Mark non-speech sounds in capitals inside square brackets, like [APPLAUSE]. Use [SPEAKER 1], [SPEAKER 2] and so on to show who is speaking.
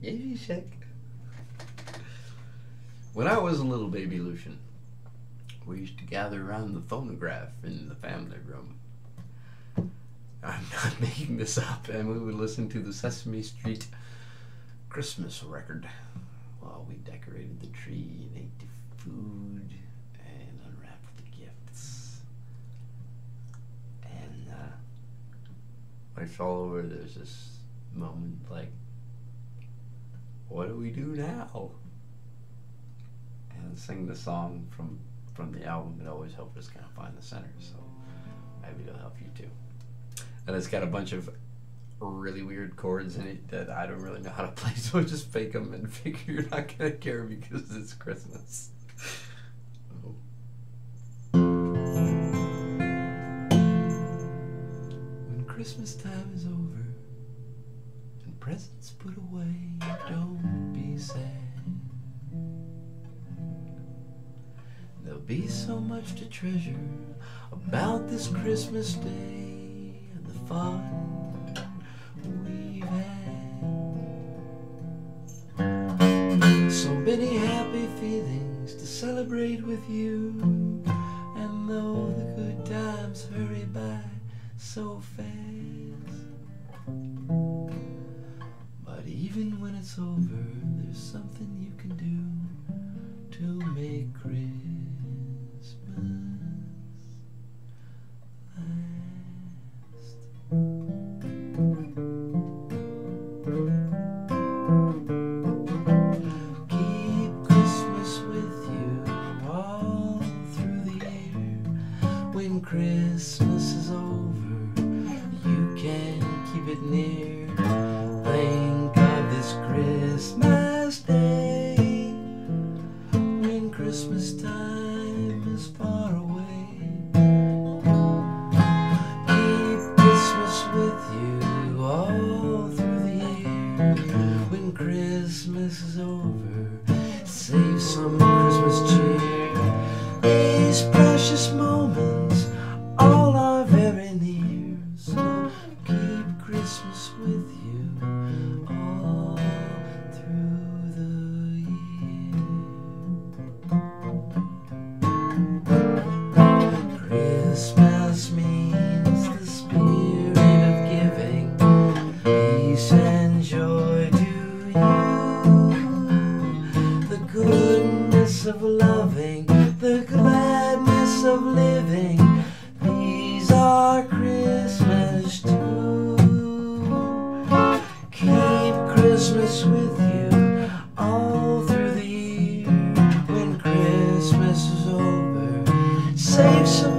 [SPEAKER 1] Baby Shark. When I was a little baby Lucien, we used to gather around the phonograph in the family room. I'm not [LAUGHS] making this up, and we would listen to the Sesame Street Christmas record while we decorated the tree and ate the food and unwrapped the gifts. And uh, it's all over, there's this moment like, what do we do now? And sing the song from from the album. It always helps us kind of find the center. So maybe it'll help you too. And it's got a bunch of really weird chords in it that I don't really know how to play, [LAUGHS] so I just fake them and [LAUGHS] figure you're not gonna care because it's Christmas. Oh. When Christmas time is over presents put away, don't be sad. There'll be so much to treasure about this Christmas day and the fun we've had. So many happy feelings to celebrate with you. And though the good times hurry by so fast, over, there's something you can do to make Christmas last. Keep Christmas with you all through the year. When Christmas is over, you can keep it near. Christmas day when Christmas time is far away. Keep Christmas with you all through the year. When Christmas is over, save some Christmas cheer. These precious moments all are very near. So keep Christmas with you gladness of loving, the gladness of living. These are Christmas too. Keep Christmas with you all through the year. When Christmas is over, save some.